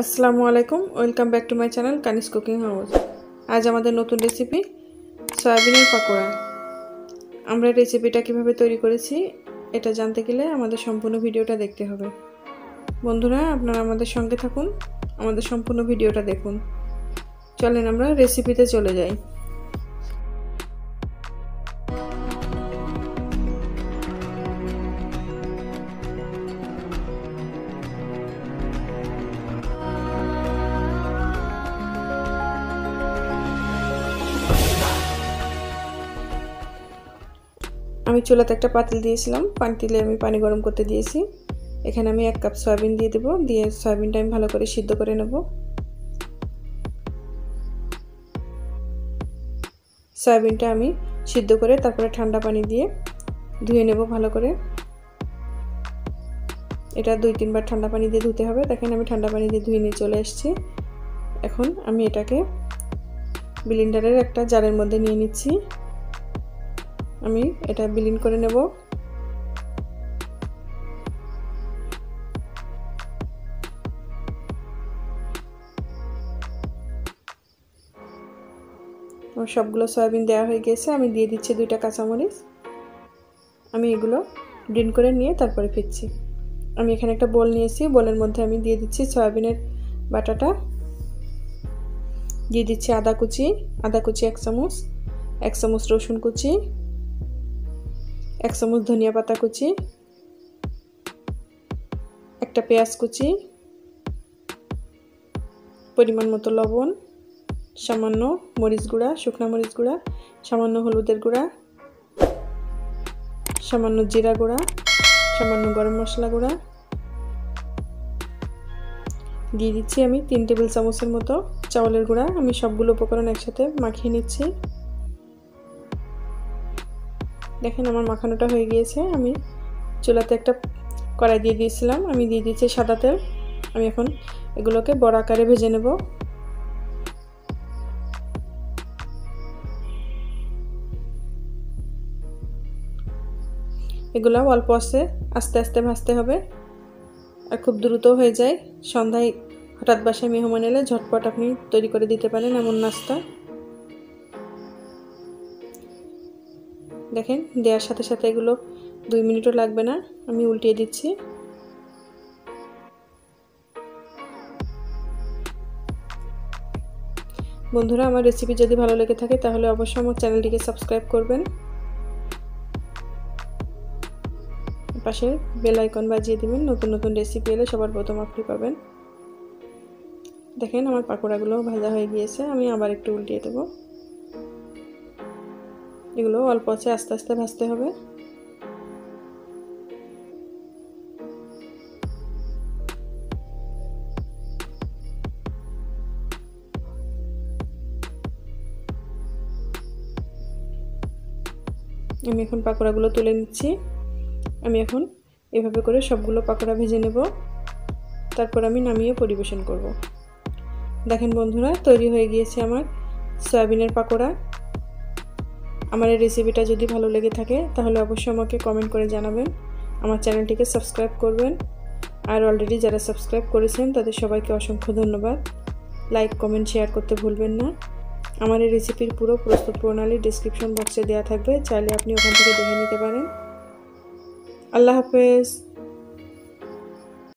আসসালামু আলাইকুম, welcome back to my channel Kanis cooking house. আজ আমাদের নতুন রেসিপি সয়াবিনের পাকোড়া। আমরা রেসিপিটা কীভাবে তৈরি করেছি, এটা জানতে গেলে আমাদের সম্পূর্ণ ভিডিওটা দেখতে হবে। বন্ধুরা, আপনারা আমাদের সঙ্গে থাকুন, আমাদের সম্পূর্ণ ভিডিওটা দেখুন। চলেন আমরা রেসিপিতে চলে যাই। আমি চুলাতে একটা পাতিল দিয়েছিলাম। পাতিলে আমি পানি গরম করতে দিয়েছি। এখানে আমি এক কাপ সয়াবিন দিয়ে দেবো। দিয়ে সয়াবিনটা আমি ভালো করে সিদ্ধ করে নেব। সয়াবিনটা আমি সিদ্ধ করে তারপরে ঠান্ডা পানি দিয়ে ধুয়ে নেব ভালো করে। এটা দুই তিনবার ঠান্ডা পানি দিয়ে ধুতে হবে। দেখেন আমি ঠান্ডা পানি দিয়ে ধুয়ে নিয়ে চলে এসেছি। এখন আমি এটাকে বিলিন্ডারের একটা জারের মধ্যে নিয়ে নিচ্ছি। আমি এটা বিলিন করে নেব। সবগুলো সয়াবিন দেওয়া হয়ে গেছে, আমি দিয়ে দিচ্ছি দুইটা কাঁচামরিচ। আমি এগুলো ব্রিন করে নিয়ে তারপরে ফিরছি। আমি এখানে একটা বোল নিয়েছি, বোলের মধ্যে আমি দিয়ে দিচ্ছি সয়াবিনের বাটাটা। দিয়ে দিচ্ছি আদা কুচি আদা কুচি এক চামচ এক চামচ রসুন কুচি এক চামচ ধনিয়া পাতা কুচি, একটা পেঁয়াজ কুচি, পরিমাণ মতো লবণ, সামান্য মরিচ গুঁড়া, শুকনো মরিচ গুঁড়া, সামান্য হলুদের গুঁড়া, সামান্য জিরা গুঁড়া, সামান্য গরম মশলা গুঁড়া। দিয়ে দিচ্ছি আমি তিন টেবিল চামচের মতো চাউলের গুঁড়া। আমি সবগুলো উপকরণ একসাথে মাখিয়ে নিচ্ছি। দেখেন আমার মাখানোটা হয়ে গিয়েছে। আমি চুলাতে একটা কড়াই দিয়ে দিয়েছিলাম। আমি দিয়ে দিয়েছি সাদা তেল। আমি এখন এগুলোকে বড় আকারে ভেজে নেব। এগুলো অল্প আসে আস্তে আস্তে ভাজতে হবে। আর খুব দ্রুত হয়ে যায়। সন্ধ্যায় হঠাৎ বাসায় মেহমান এলে ঝটপট আপনি তৈরি করে দিতে পারেন এমন নাস্তা। দেখেন, দেওয়ার সাথে সাথে এগুলো দুই মিনিটও লাগবে না, আমি উল্টিয়ে দিচ্ছি। বন্ধুরা, আমার রেসিপি যদি ভালো লেগে থাকে, তাহলে অবশ্যই আমার চ্যানেলটিকে সাবস্ক্রাইব করবেন। পাশে বেল আইকন বাজিয়ে দিবেন, নতুন নতুন রেসিপি এলে সবার প্রথম আপনি পাবেন। দেখেন, আমার পাকোড়াগুলো ভাজা হয়ে গিয়েছে, আমি আবার একটু উল্টিয়ে দেবো। এগুলো অল্প আছে, আস্তে আস্তে ভাজতে হবে। আমি এখন পাকোড়াগুলো তুলে নিচ্ছি। আমি এখন এভাবে করে সবগুলো পাকোড়া ভেজে নেব। তারপর আমি নামিয়ে পরিবেশন করব। দেখেন বন্ধুরা, তৈরি হয়ে গিয়েছে আমার সয়াবিনের পাকোড়া। আমার এই রেসিপিটা যদি ভালো লেগে থাকে, তাহলে অবশ্যই আমাকে কমেন্ট করে জানাবেন। আমার চ্যানেলটিকে সাবস্ক্রাইব করবেন। আর অলরেডি যারা সাবস্ক্রাইব করেছেন, তাদের সবাইকে অসংখ্য ধন্যবাদ। লাইক কমেন্ট শেয়ার করতে ভুলবেন না। আমার এই রেসিপির পুরো প্রস্তুত প্রণালী ডিসক্রিপশন বক্সে দেওয়া থাকবে। চাইলে আপনি ওখান থেকে দেখে নিতে পারেন। আল্লাহ হাফেজ।